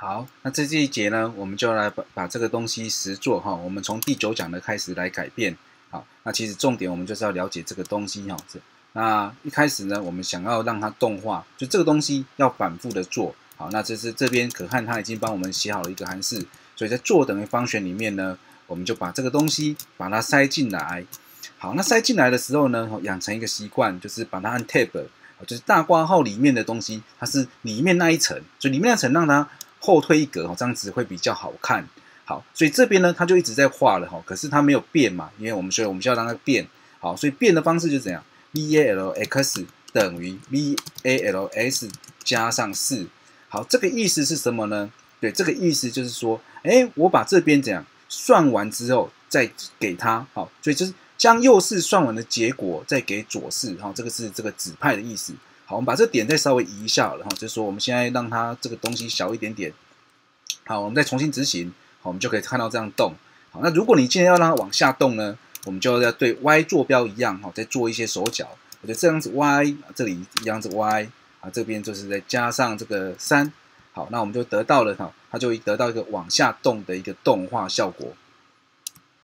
好，那在这一节呢，我们就来把把这个东西实做哈。我们从第九讲的开始来改变。好，那其实重点我们就是要了解这个东西哈。这那一开始呢，我们想要让它动画，就这个东西要反复的做好。那这是这边可汗他已经帮我们写好了一个函式，所以在做等于方选里面呢，我们就把这个东西把它塞进来。好，那塞进来的时候呢，养成一个习惯，就是把它按 tab，就是大括号里面的东西，它是里面那一层，就里面那层让它后退一格，这样子会比较好看。好，所以这边呢，它就一直在画了哈，可是它没有变嘛，因为我们所以我们需要让它变。好，所以变的方式就怎样？v a l x 等于 v a l s 加上四。好，这个意思是什么呢？对，这个意思就是说，哎，我把这边怎样算完之后再给它。好，所以就是。将右式算完的结果再给左式，哈，这个是这个指派的意思。好，我们把这点再稍微移一下然后，就是说我们现在让它这个东西小一点点。好，我们再重新执行，好，我们就可以看到这样动。好，那如果你今天要让它往下动呢，我们就要对 Y 坐标一样，哈，再做一些手脚。我觉得这样子 Y，这里一样子 Y，啊，这边就是再加上这个三。好，那我们就得到了，哈，它就得到一个往下动的一个动画效果。